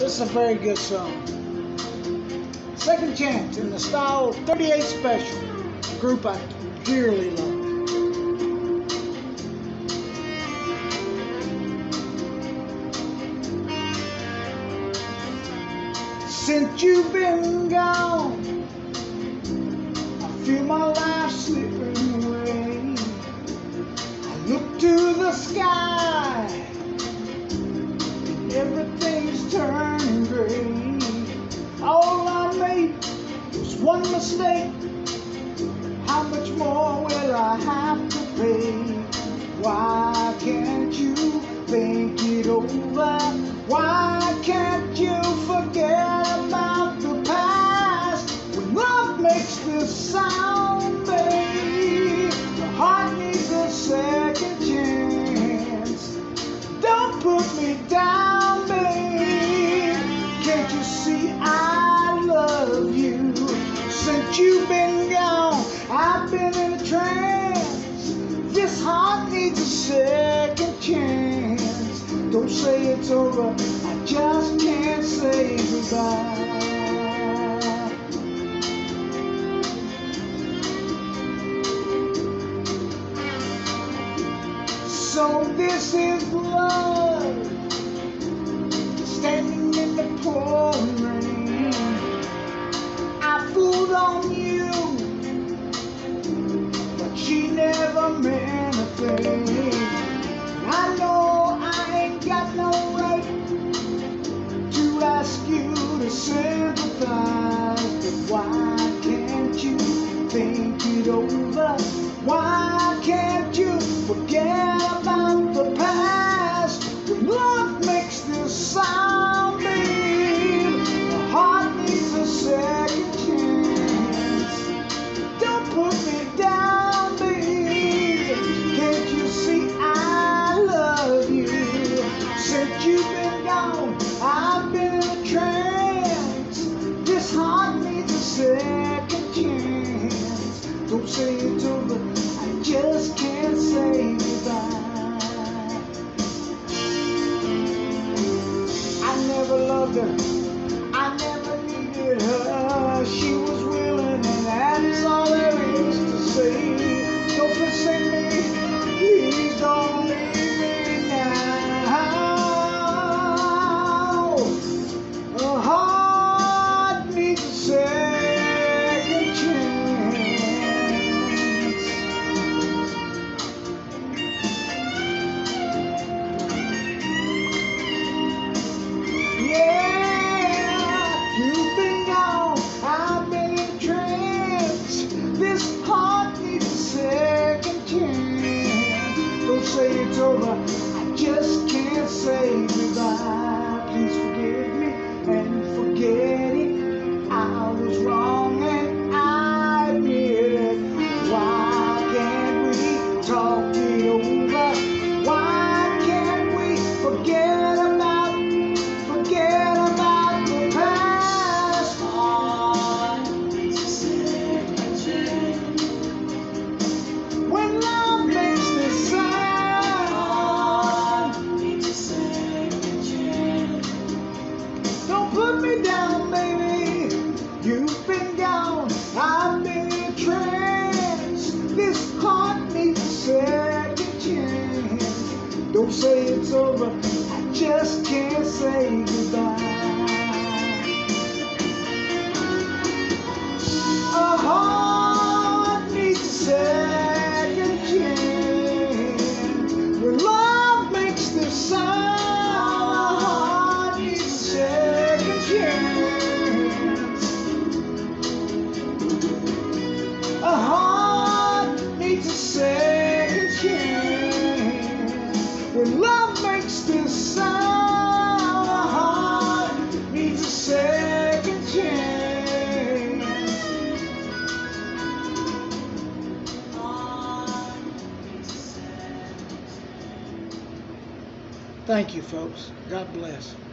This is a very good song. Second Chance in the style of 38 Special, group I dearly love. Since you've been gone, I feel my life slipping away. I look to the sky, and everything. How much more will I have to pay? Why can't you think it over? Don't say it's over, I just can't say goodbye. So this is love. side, why can't you think it over? shoulder say it's over. I just can't say goodbye. Thank you, folks. God bless.